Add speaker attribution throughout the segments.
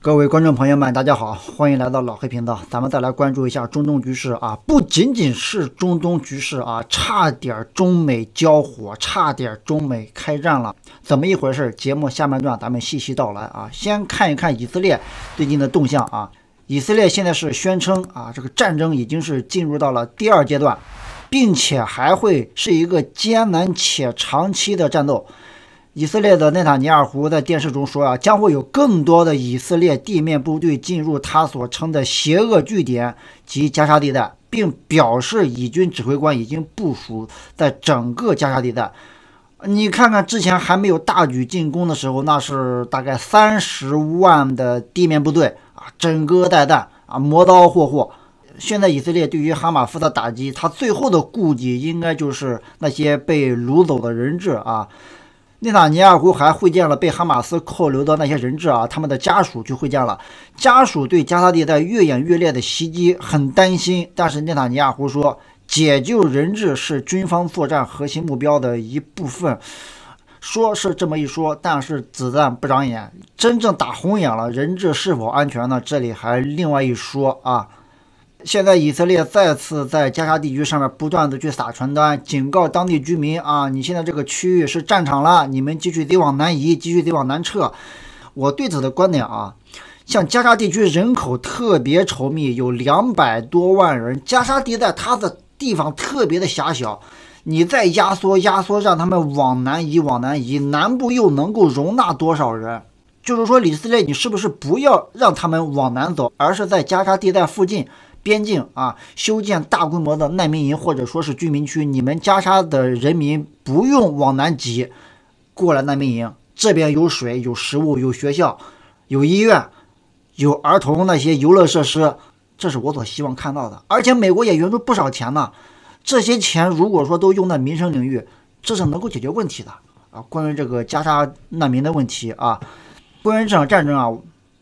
Speaker 1: 各位观众朋友们，大家好，欢迎来到老黑频道。咱们再来关注一下中东局势啊，不仅仅是中东局势啊，差点中美交火，差点中美开战了，怎么一回事？节目下半段咱们细细道来啊。先看一看以色列最近的动向啊，以色列现在是宣称啊，这个战争已经是进入到了第二阶段，并且还会是一个艰难且长期的战斗。以色列的内塔尼亚胡在电视中说啊，将会有更多的以色列地面部队进入他所称的邪恶据点及加沙地带，并表示以军指挥官已经部署在整个加沙地带。你看看之前还没有大举进攻的时候，那是大概三十万的地面部队啊，整戈待旦啊，磨刀霍霍。现在以色列对于哈马斯的打击，他最后的顾忌应该就是那些被掳走的人质啊。内塔尼亚胡还会见了被哈马斯扣留的那些人质啊，他们的家属去会见了，家属对加沙地带越演越烈的袭击很担心，但是内塔尼亚胡说，解救人质是军方作战核心目标的一部分，说是这么一说，但是子弹不长眼，真正打红眼了，人质是否安全呢？这里还另外一说啊。现在以色列再次在加沙地区上面不断的去撒传单，警告当地居民啊，你现在这个区域是战场了，你们继续得往南移，继续得往南撤。我对此的观点啊，像加沙地区人口特别稠密，有两百多万人，加沙地带它的地方特别的狭小，你再压缩压缩，让他们往南移往南移，南部又能够容纳多少人？就是说，以色列你是不是不要让他们往南走，而是在加沙地带附近？边境啊，修建大规模的难民营或者说是居民区，你们加沙的人民不用往南挤，过来难民营，这边有水、有食物、有学校、有医院、有儿童那些游乐设施，这是我所希望看到的。而且美国也援助不少钱呢，这些钱如果说都用在民生领域，这是能够解决问题的啊。关于这个加沙难民的问题啊，关于这场战争啊。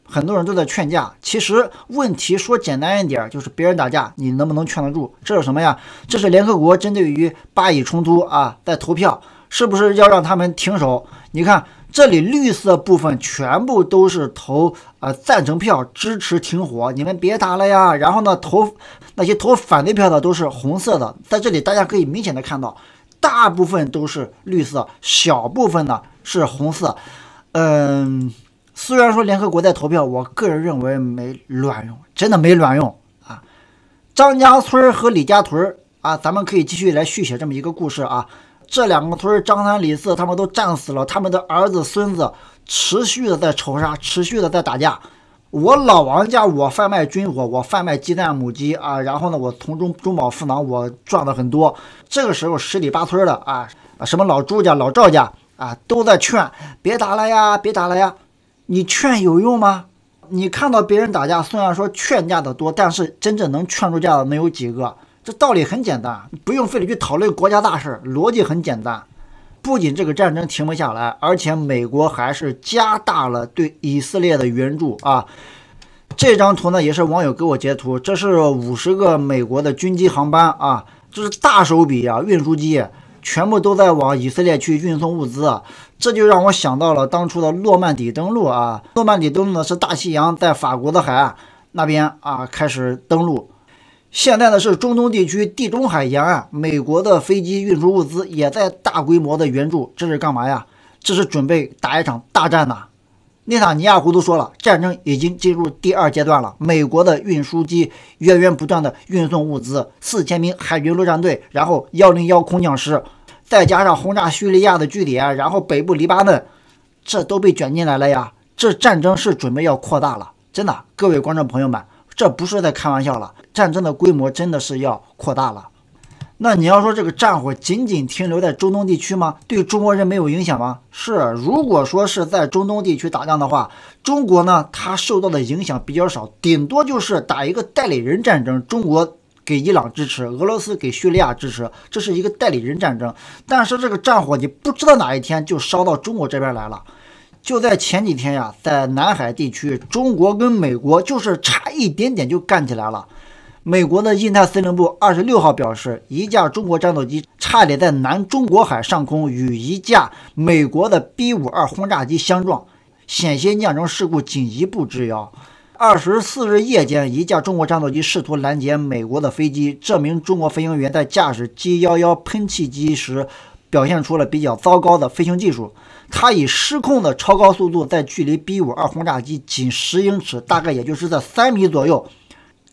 Speaker 1: 很多人都在劝架，其实问题说简单一点，就是别人打架，你能不能劝得住？这是什么呀？这是联合国针对于巴以冲突啊，在投票，是不是要让他们停手？你看这里绿色部分全部都是投呃赞成票，支持停火，你们别打了呀。然后呢，投那些投反对票的都是红色的，在这里大家可以明显的看到，大部分都是绿色，小部分呢是红色，嗯。虽然说联合国在投票，我个人认为没卵用，真的没卵用啊！张家村和李家屯啊，咱们可以继续来续写这么一个故事啊。这两个村张三李四他们都战死了，他们的儿子孙子持续的在仇杀，持续的在打架。我老王家我贩卖军火，我贩卖鸡蛋母鸡啊，然后呢，我从中中饱私囊，我赚的很多。这个时候十里八村的啊，什么老朱家、老赵家啊，都在劝别打了呀，别打了呀。你劝有用吗？你看到别人打架，虽然说劝架的多，但是真正能劝住架的能有几个？这道理很简单，不用费力去讨论国家大事，逻辑很简单。不仅这个战争停不下来，而且美国还是加大了对以色列的援助啊。这张图呢，也是网友给我截图，这是五十个美国的军机航班啊，这是大手笔啊，运输机。全部都在往以色列去运送物资，这就让我想到了当初的诺曼底登陆啊！诺曼底登陆呢是大西洋在法国的海岸那边啊开始登陆，现在呢是中东地区地中海沿岸，美国的飞机运输物资也在大规模的援助，这是干嘛呀？这是准备打一场大战呐！内塔尼亚胡都说了，战争已经进入第二阶段了。美国的运输机源源不断的运送物资，四千名海军陆战队，然后幺零幺空降师。再加上轰炸叙利亚的据点，然后北部黎巴嫩，这都被卷进来了呀！这战争是准备要扩大了，真的，各位观众朋友们，这不是在开玩笑了，战争的规模真的是要扩大了。那你要说这个战火仅仅停留在中东地区吗？对中国人没有影响吗？是，如果说是在中东地区打仗的话，中国呢，它受到的影响比较少，顶多就是打一个代理人战争，中国。给伊朗支持，俄罗斯给叙利亚支持，这是一个代理人战争。但是这个战火你不知道哪一天就烧到中国这边来了。就在前几天呀，在南海地区，中国跟美国就是差一点点就干起来了。美国的印太司令部二十六号表示，一架中国战斗机差点在南中国海上空与一架美国的 B 五二轰炸机相撞。险些酿成事故，仅一步之遥。二十四日夜间，一架中国战斗机试图拦截美国的飞机，这名中国飞行员在驾驶 G11 喷气机时表现出了比较糟糕的飞行技术。他以失控的超高速度，在距离 B-52 轰炸机仅十英尺，大概也就是在三米左右。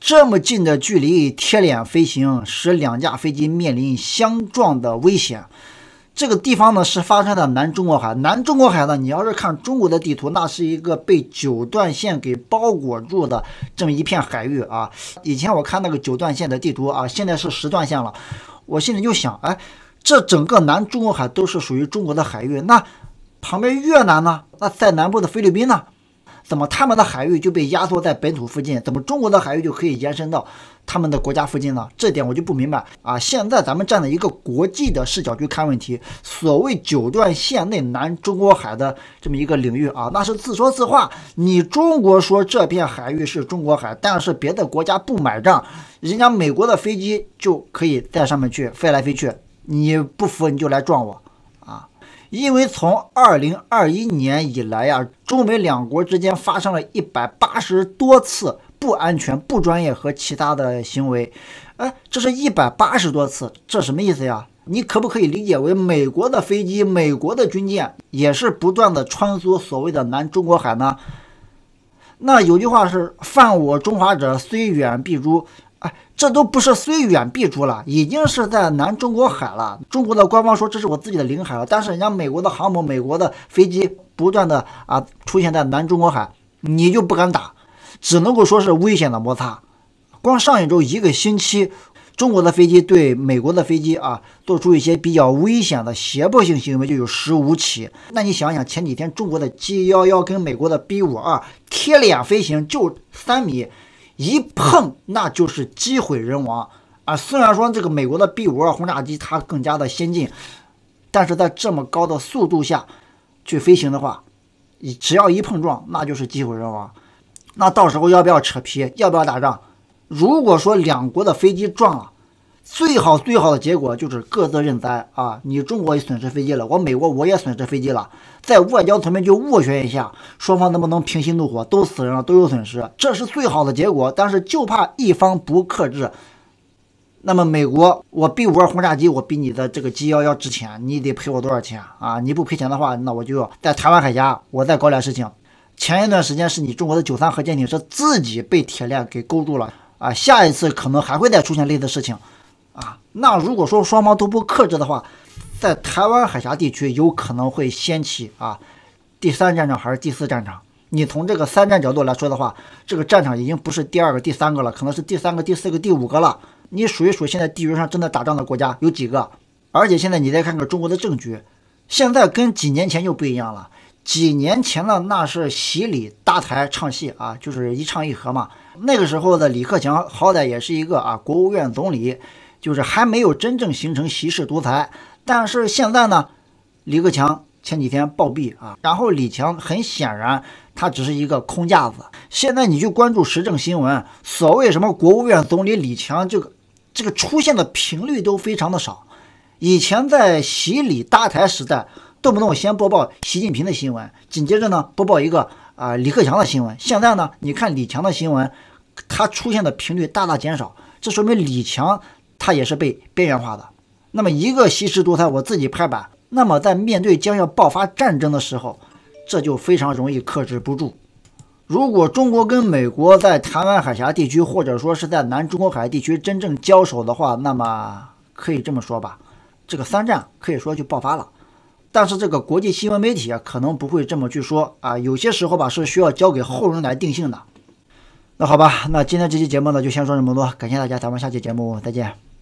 Speaker 1: 这么近的距离贴脸飞行，使两架飞机面临相撞的危险。这个地方呢是发生在南中国海。南中国海呢，你要是看中国的地图，那是一个被九段线给包裹住的这么一片海域啊。以前我看那个九段线的地图啊，现在是十段线了。我心里就想，哎，这整个南中国海都是属于中国的海域，那旁边越南呢？那在南部的菲律宾呢？怎么他们的海域就被压缩在本土附近？怎么中国的海域就可以延伸到他们的国家附近呢？这点我就不明白啊！现在咱们站在一个国际的视角去看问题，所谓九段线内南中国海的这么一个领域啊，那是自说自话。你中国说这片海域是中国海，但是别的国家不买账，人家美国的飞机就可以在上面去飞来飞去，你不服你就来撞我。因为从二零二一年以来呀，中美两国之间发生了一百八十多次不安全、不专业和其他的行为。哎，这是一百八十多次，这什么意思呀？你可不可以理解为美国的飞机、美国的军舰也是不断的穿梭所谓的南中国海呢？那有句话是“犯我中华者，虽远必诛”。哎，这都不是虽远必诛了，已经是在南中国海了。中国的官方说这是我自己的领海了，但是人家美国的航母、美国的飞机不断的啊出现在南中国海，你就不敢打，只能够说是危险的摩擦。光上一周一个星期，中国的飞机对美国的飞机啊做出一些比较危险的胁迫性行为就有十五起。那你想想，前几天中国的 G 幺幺跟美国的 B 五二贴脸飞行就三米。一碰那就是机毁人亡啊！虽然说这个美国的 B 五二轰炸机它更加的先进，但是在这么高的速度下去飞行的话，只要一碰撞，那就是机毁人亡。那到时候要不要扯皮？要不要打仗？如果说两国的飞机撞了，最好最好的结果就是各自认栽啊！你中国也损失飞机了，我美国我也损失飞机了，在外交层面就斡旋一下，双方能不能平息怒火？都死人了，都有损失，这是最好的结果。但是就怕一方不克制，那么美国我 B 五二轰炸机我比你的这个 G 幺幺值钱，你得赔我多少钱啊？你不赔钱的话，那我就要在台湾海峡我再搞点事情。前一段时间是你中国的九三核潜艇是自己被铁链给勾住了啊，下一次可能还会再出现类似事情。那如果说双方都不克制的话，在台湾海峡地区有可能会掀起啊第三战场还是第四战场？你从这个三战角度来说的话，这个战场已经不是第二个、第三个了，可能是第三个、第四个、第五个了。你数一数，现在地球上正在打仗的国家有几个？而且现在你再看看中国的政局，现在跟几年前就不一样了。几年前呢，那是洗礼搭台唱戏啊，就是一唱一和嘛。那个时候的李克强好歹也是一个啊国务院总理。就是还没有真正形成习氏独裁，但是现在呢，李克强前几天暴毙啊，然后李强很显然他只是一个空架子。现在你就关注时政新闻，所谓什么国务院总理李强，这个这个出现的频率都非常的少。以前在习李搭台时代，动不动先播报习近平的新闻，紧接着呢播报一个啊李克强的新闻。现在呢，你看李强的新闻，他出现的频率大大减少，这说明李强。他也是被边缘化的。那么一个西施独裁，我自己拍板。那么在面对将要爆发战争的时候，这就非常容易克制不住。如果中国跟美国在台湾海峡地区，或者说是在南中国海地区真正交手的话，那么可以这么说吧，这个三战可以说就爆发了。但是这个国际新闻媒体啊，可能不会这么去说啊。有些时候吧，是需要交给后人来定性的。那好吧，那今天这期节目呢，就先说这么多。感谢大家，咱们下期节目再见。